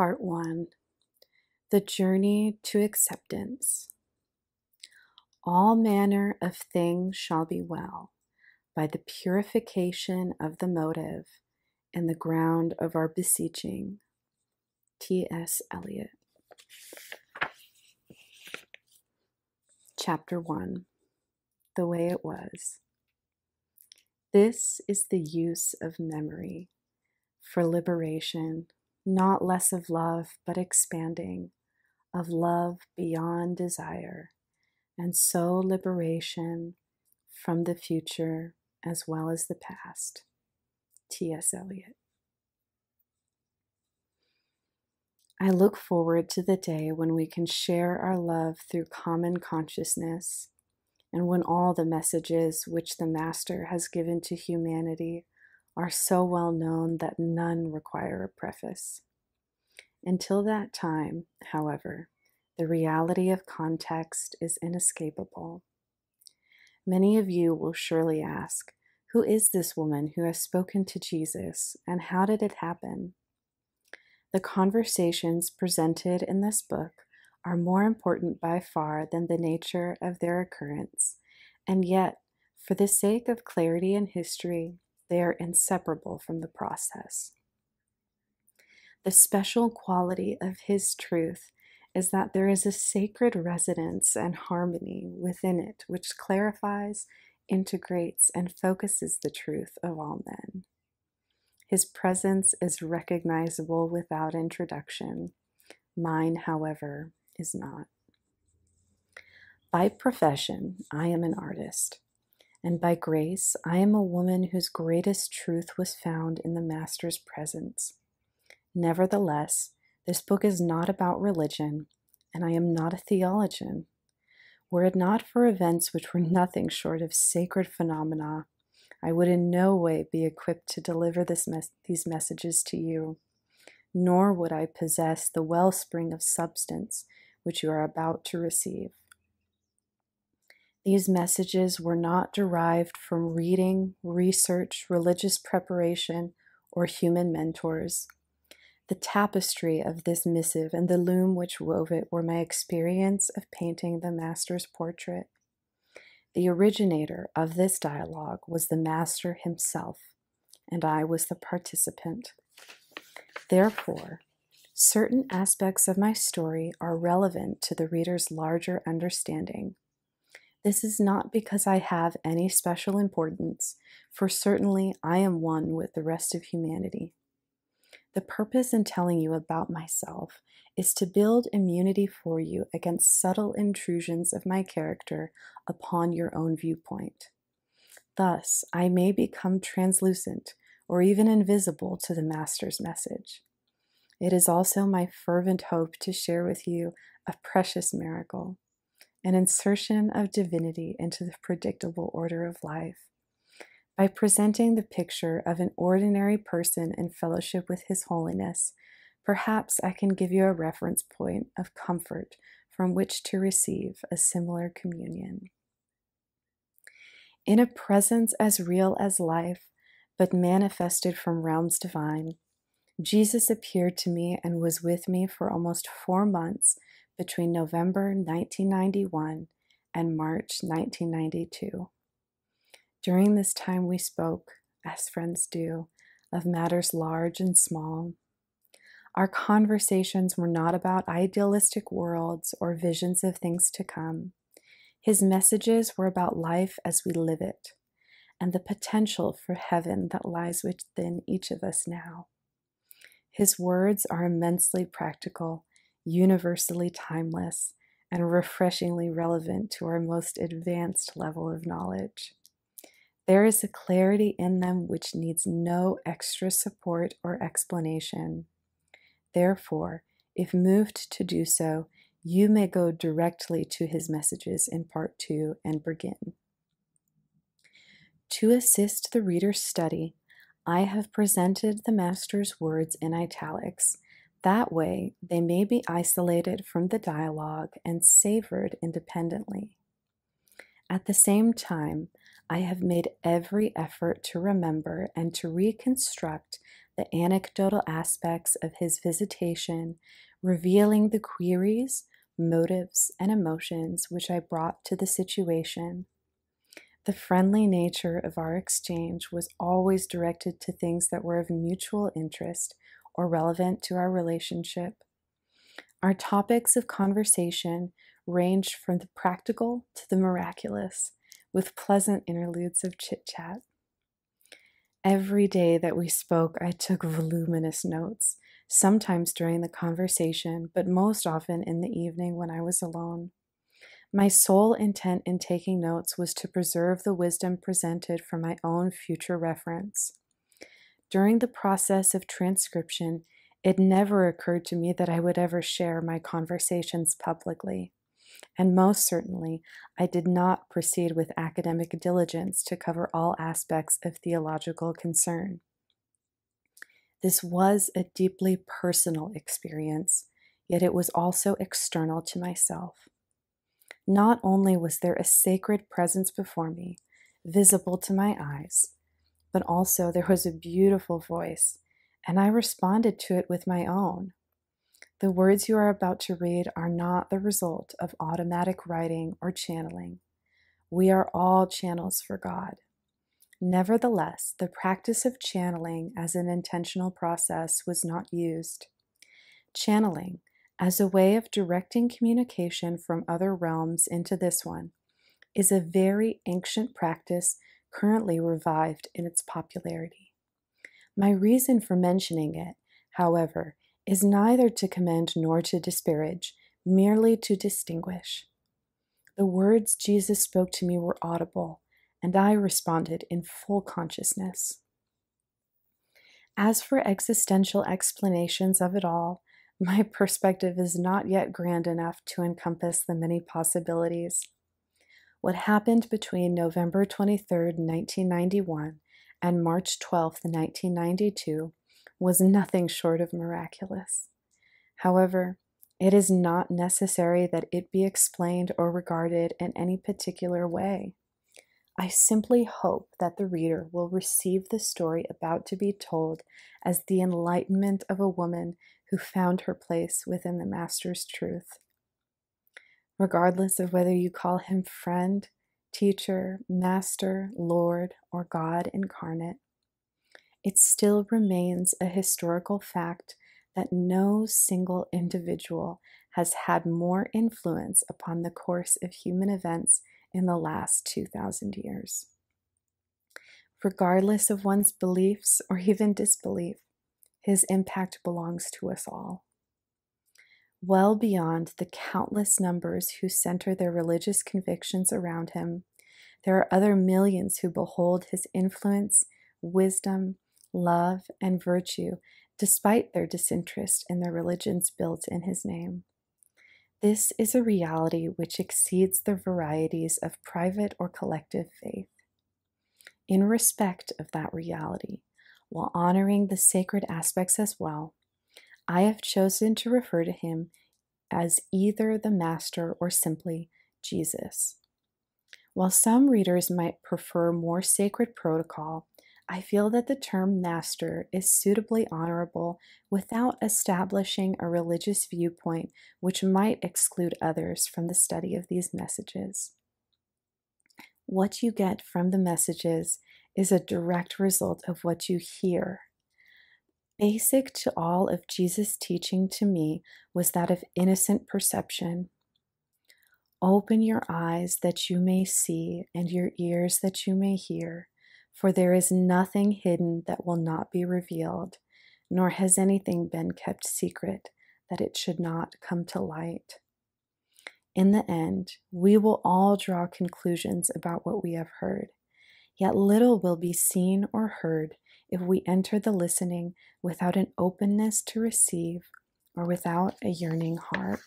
Part 1 The Journey to Acceptance. All manner of things shall be well by the purification of the motive and the ground of our beseeching. T.S. Eliot. Chapter 1 The Way It Was. This is the use of memory for liberation not less of love, but expanding, of love beyond desire, and so liberation from the future as well as the past. T.S. Eliot. I look forward to the day when we can share our love through common consciousness and when all the messages which the Master has given to humanity are so well known that none require a preface. Until that time, however, the reality of context is inescapable. Many of you will surely ask, Who is this woman who has spoken to Jesus, and how did it happen? The conversations presented in this book are more important by far than the nature of their occurrence, and yet, for the sake of clarity and history, they are inseparable from the process. The special quality of His truth is that there is a sacred resonance and harmony within it which clarifies, integrates, and focuses the truth of all men. His presence is recognizable without introduction. Mine, however, is not. By profession, I am an artist and by grace I am a woman whose greatest truth was found in the Master's presence. Nevertheless, this book is not about religion, and I am not a theologian. Were it not for events which were nothing short of sacred phenomena, I would in no way be equipped to deliver mes- these messages to you, nor would I possess the wellspring of substance which you are about to receive. These messages were not derived from reading, research, religious preparation, or human mentors. The tapestry of this missive and the loom which wove it were my experience of painting the Master's portrait. The originator of this dialogue was the Master himself, and I was the participant. Therefore, certain aspects of my story are relevant to the reader's larger understanding this is not because I have any special importance, for certainly I am one with the rest of humanity. The purpose in telling you about myself is to build immunity for you against subtle intrusions of my character upon your own viewpoint. Thus, I may become translucent or even invisible to the Master's message. It is also my fervent hope to share with you a precious miracle an insertion of divinity into the predictable order of life. By presenting the picture of an ordinary person in fellowship with His Holiness, perhaps I can give you a reference point of comfort from which to receive a similar communion. In a presence as real as life, but manifested from realms divine, Jesus appeared to me and was with me for almost four months between November 1991 and March 1992. During this time, we spoke, as friends do, of matters large and small. Our conversations were not about idealistic worlds or visions of things to come. His messages were about life as we live it and the potential for heaven that lies within each of us now. His words are immensely practical universally timeless, and refreshingly relevant to our most advanced level of knowledge. There is a clarity in them which needs no extra support or explanation. Therefore, if moved to do so, you may go directly to his messages in part two and begin. To assist the reader's study, I have presented the Master's words in italics that way, they may be isolated from the dialogue and savored independently. At the same time, I have made every effort to remember and to reconstruct the anecdotal aspects of his visitation, revealing the queries, motives, and emotions which I brought to the situation. The friendly nature of our exchange was always directed to things that were of mutual interest or relevant to our relationship. Our topics of conversation ranged from the practical to the miraculous, with pleasant interludes of chit chat. Every day that we spoke, I took voluminous notes, sometimes during the conversation, but most often in the evening when I was alone. My sole intent in taking notes was to preserve the wisdom presented for my own future reference. During the process of transcription, it never occurred to me that I would ever share my conversations publicly. And most certainly, I did not proceed with academic diligence to cover all aspects of theological concern. This was a deeply personal experience, yet it was also external to myself. Not only was there a sacred presence before me, visible to my eyes, but also there was a beautiful voice, and I responded to it with my own. The words you are about to read are not the result of automatic writing or channeling. We are all channels for God. Nevertheless, the practice of channeling as an intentional process was not used. Channeling, as a way of directing communication from other realms into this one, is a very ancient practice currently revived in its popularity. My reason for mentioning it, however, is neither to commend nor to disparage, merely to distinguish. The words Jesus spoke to me were audible and I responded in full consciousness. As for existential explanations of it all, my perspective is not yet grand enough to encompass the many possibilities. What happened between November 23, 1991, and March 12, 1992, was nothing short of miraculous. However, it is not necessary that it be explained or regarded in any particular way. I simply hope that the reader will receive the story about to be told as the enlightenment of a woman who found her place within the Master's truth. Regardless of whether you call him friend, teacher, master, Lord, or God incarnate, it still remains a historical fact that no single individual has had more influence upon the course of human events in the last 2,000 years. Regardless of one's beliefs or even disbelief, his impact belongs to us all. Well beyond the countless numbers who center their religious convictions around him, there are other millions who behold his influence, wisdom, love, and virtue despite their disinterest in the religions built in his name. This is a reality which exceeds the varieties of private or collective faith. In respect of that reality, while honoring the sacred aspects as well, I have chosen to refer to him as either the Master or simply Jesus. While some readers might prefer more sacred protocol, I feel that the term master is suitably honorable without establishing a religious viewpoint which might exclude others from the study of these messages. What you get from the messages is a direct result of what you hear. Basic to all of Jesus' teaching to me was that of innocent perception. Open your eyes that you may see, and your ears that you may hear for there is nothing hidden that will not be revealed, nor has anything been kept secret that it should not come to light. In the end, we will all draw conclusions about what we have heard, yet little will be seen or heard if we enter the listening without an openness to receive or without a yearning heart.